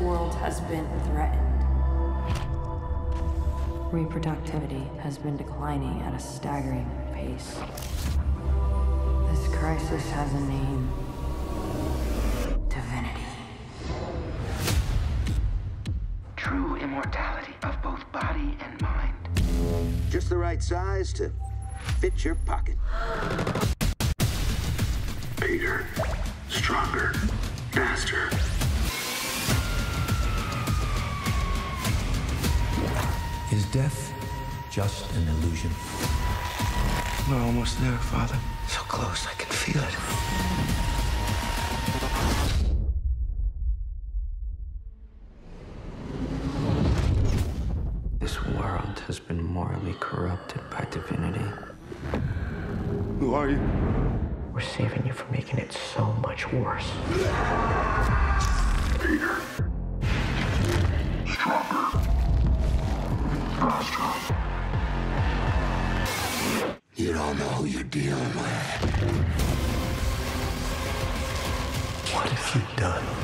world has been threatened. Reproductivity has been declining at a staggering pace. This crisis has a name. Divinity. True immortality of both body and mind. Just the right size to fit your pocket. Peter. Stronger. Faster. Is death just an illusion? We're almost there, Father. So close, I can feel it. This world has been morally corrupted by divinity. Who are you? We're saving you from making it so much worse. Don't know who you're dealing with. What have you done?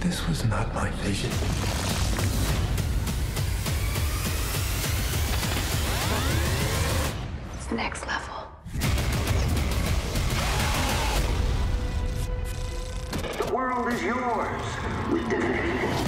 This was not my vision. It's the next level. world is yours. We did it.